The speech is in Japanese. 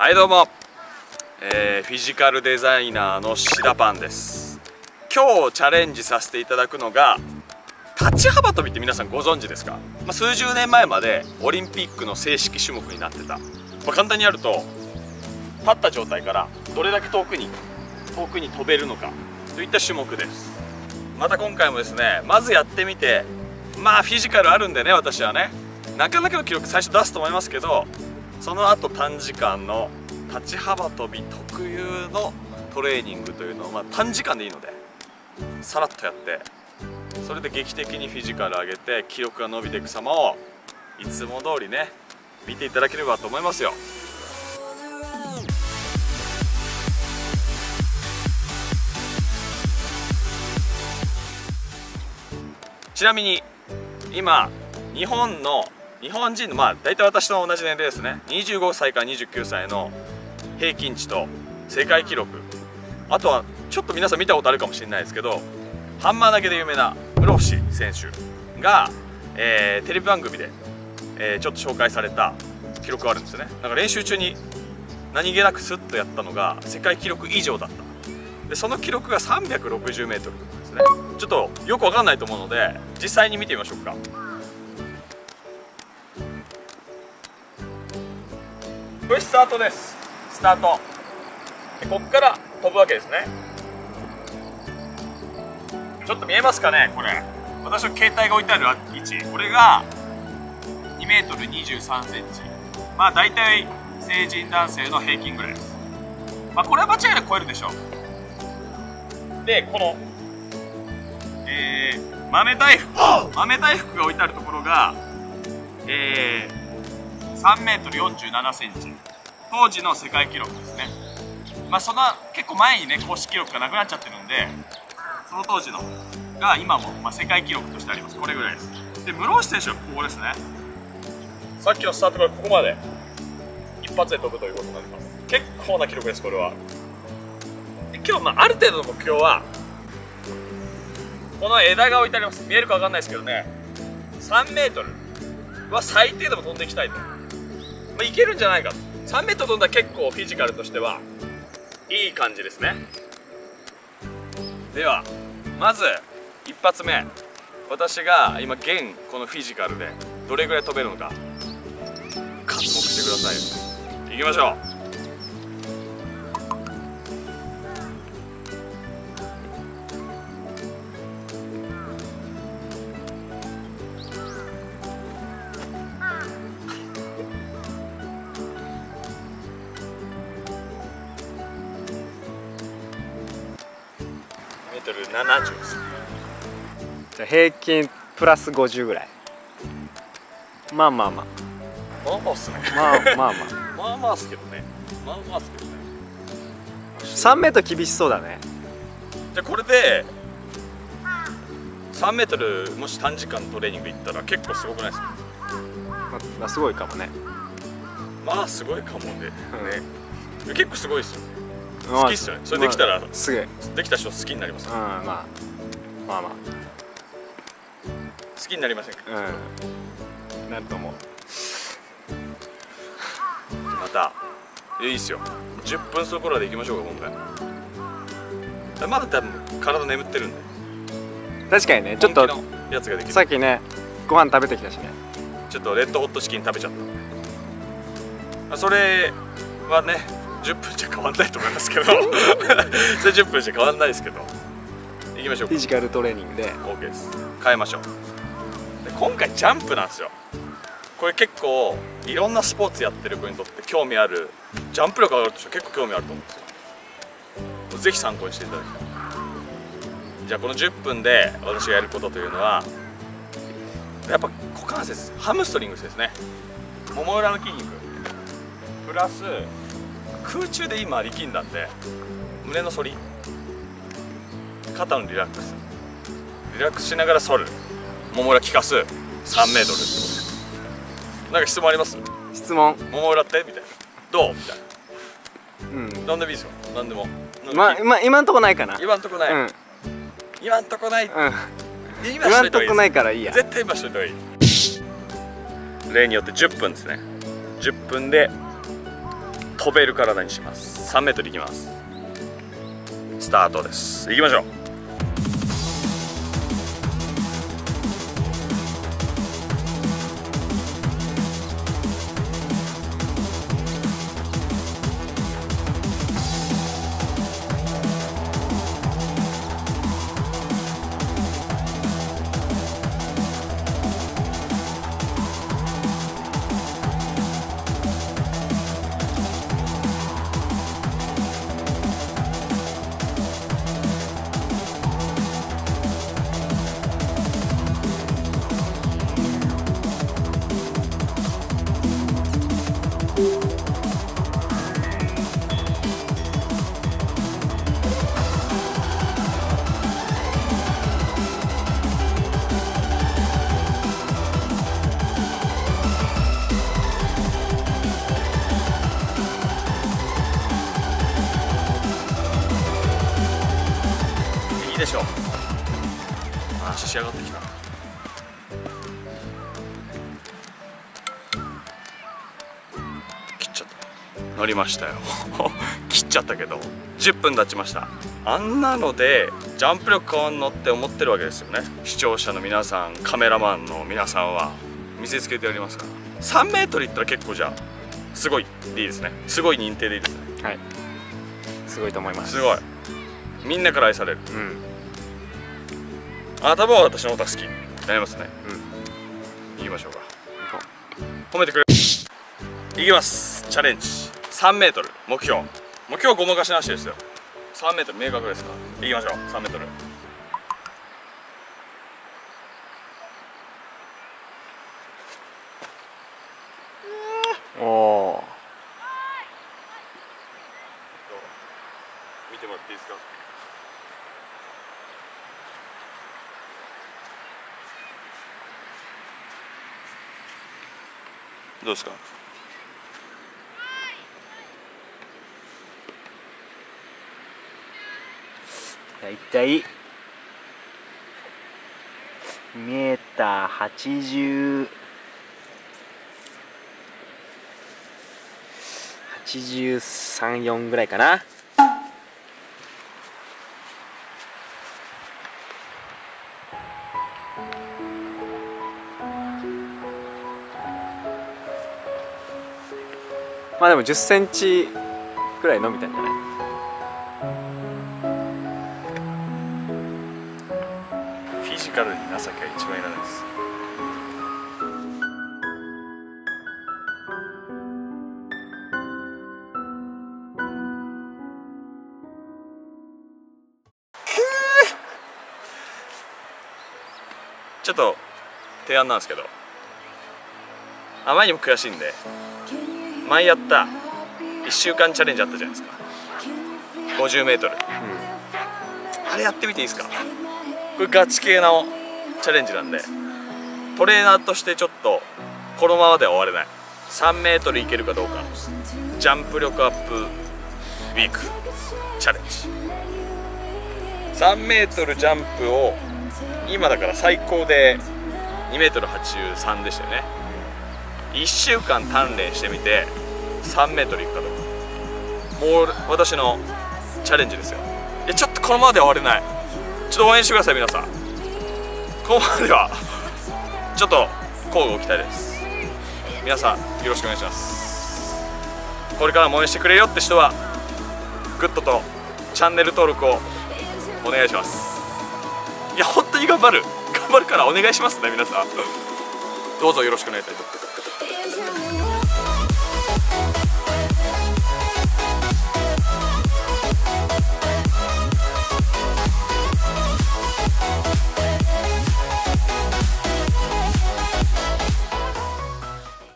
はいどうも、えー、フィジカルデザイナーのシダパンです。今日チャレンジさせていただくのが立ち幅跳びって皆さんご存知ですか、まあ、数十年前までオリンピックの正式種目になってた、まあ、簡単にやると立った状態からどれだけ遠くに遠くに飛べるのかといった種目です。また今回もですねまずやってみてまあフィジカルあるんでね私はね。なかなかの記録最初出すと思いますけどその後短時間の立ち幅跳び特有のトレーニングというのを、まあ、短時間でいいのでさらっとやってそれで劇的にフィジカル上げて記録が伸びていく様をいつも通りね見ていただければと思いますよ。ちなみに今日本の日本人のまあ大体私と同じ年齢ですね。25歳から29歳の平均値と世界記録。あとはちょっと皆さん見たことあるかもしれないですけどハンマー投げで有名な室伏選手が、えー、テレビ番組で、えー、ちょっと紹介された記録があるんですよね。だか練習中に何気なくスッとやったのが世界記録以上だった。でその記録が 360m ですね。ちょっとよくわかんないと思うので実際に見てみましょうか。これスタートです。スタート。ここから飛ぶわけですね。ちょっと見えますかねこれ。私の携帯が置いてある位置。これが 2m23 センチ。まあ大体成人男性の平均ぐらいです。まあこれは間違いなく超えるでしょう。でこのえー、豆大福。豆大福が置いてあるところがえー 3m47cm 当時の世界記録ですね。まあその結構前にね公式記録がなくなっちゃってるんでその当時のが今も、まあ、世界記録としてあります。これぐらいです。で室伏選手はここですね。さっきのスタートからここまで一発で飛ぶということになります。結構な記録ですこれは。で今日、まあ、ある程度の目標はこの枝が置いてあります。見えるか分かんないですけどね。3メートルは最低でも飛んでいきたいと。まあ、いけるんじゃないか。と3 m 飛んだら結構フィジカルとしてはいい感じですね。ではまず一発目。私が今現このフィジカルでどれぐらい飛べるのか。活目してください。行きましょう。トル70ですじゃあ平均プラス50ぐらい。まあまあまあ。まあまあっすね。まあまあまあ。まあまあっすけどね。まあまあっすけどね。3メートル厳しそうだね。じゃあこれで3メートルもし短時間トレーニングいったら結構すごくないですか？ままあすごいかもね。まあすごいかもね、ね。結構すごいですよ。まあ好きっすよね。それできたらまあすげえ。できた人好きになります。うんまあ。まあま好きになりませんか？あうん。なると思うまた。いいっすよ。10分そこらで行きましょうか今回。まだ多分体眠ってるんで。確かにねちょっとやつができる。さっきねご飯食べてきたしね。ちょっとレッドホットチキン食べちゃった。まあそれはね10分じゃ変わんないと思いますけど。それ10分じゃ変わんないですけど。行きましょうか。フィジカルトレーニングで。OK です。変えましょう。で今回ジャンプなんですよ。これ結構いろんなスポーツやってる子にとって興味あるジャンプ力上がるとして結構興味あると思うんですよ。ぜひ参考にしていただきたい。じゃあこの10分で私がやることというのはやっぱ股関節ハムストリングスですね。もも裏の筋肉。プラス空中で今力んだんで胸の反り肩のリラックス。リラックスしながら反る。もも裏効かす。3メートル。なんか質問あります？質問。もも裏って？みたいな。どう？みたいうん。な何でもいいですよ。何でも。まあ今今んとこないかな。今んとこない、うん。今んとこない。うん。今んとこないからいいや。絶対今しといた方がいい。例によって10分ですね。10分で飛べる体にします。3メートルいきます。スタートです。行きましょう。仕上がってきた。切っちゃった。乗りましたよ。切っちゃったけど。10分経ちました。あんなのでジャンプ力変わんのって思ってるわけですよね。視聴者の皆さんカメラマンの皆さんは。見せつけてやりますから。3メートルいったら結構じゃあすごいでいいですね。すごい認定でいいですね。はい。すごいと思います。すごい。みんなから愛される。うんあ多分私のことは好き。なりますね。うん。行きましょうか。褒めてくれ。いきます。チャレンジ。3メートル。目標。目標ごまかしなしですよ。3メートル明確ですか行きましょう。3メートル。うおお見てもらっていいですか？どうですか？だいたいメーター80 83、4ぐらいかな。まあでも10センチぐらい伸びたんじゃない？フィジカルに情けは一番いらないです。ちょっと提案なんですけどあまりにも悔しいんで前やった1週間チャレンジあったじゃないですか。50m、あれやってみていいですか？これガチ系なチャレンジなんでトレーナーとしてちょっとこのままでは終われない。3メートルいけるかどうか。ジャンプ力アップウィーク。チャレンジ。3メートルジャンプを今だから最高で2メートル83でしたよね。1週間鍛錬してみて3メートルいくかどうか。もう私のチャレンジですよ。いやちょっとこのままでは終われない。ちょっと応援してください皆さん。このままではちょっと交互期待です。皆さんよろしくお願いします。これからも応援してくれよって人はグッドとチャンネル登録をお願いします。いや本当に頑張る。頑張るからお願いしますね皆さん。どうぞよろしくお願いいたします。